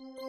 you